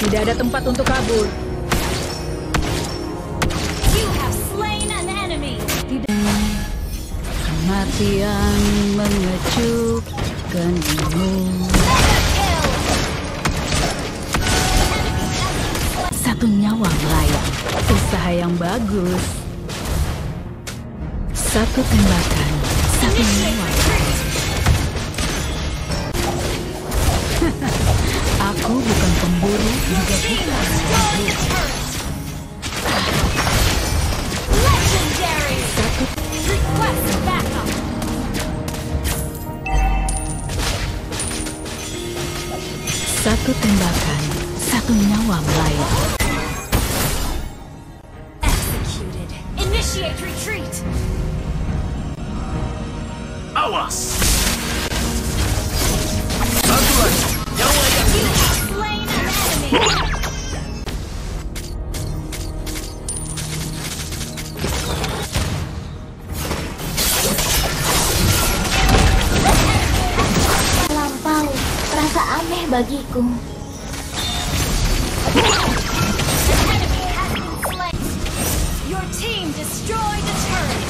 Tidak ada tempat untuk kabur. You have slain an enemy. Kematian mengejutkanmu. Satu nyawa melayang. Usaha yang bagus. Satu tembakan. Satu nyawa Aku bukan pemburu, juga bukan satu Request backup. satu tembakan, satu nyawa melayang. Executed. Initiate retreat. Awas! Satu lagi. Lampau, terasa aneh bagiku. Your team destroyed a turret.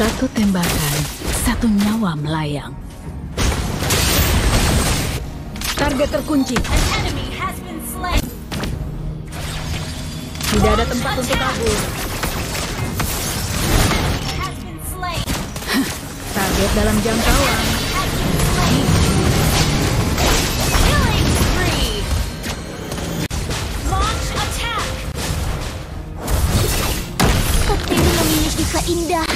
Satu tembakan, satu nyawa melayang. Target terkunci. An enemy. Tidak ada tempat untuk kabur. Target dalam jangkauan. Petir memiliki keindahan.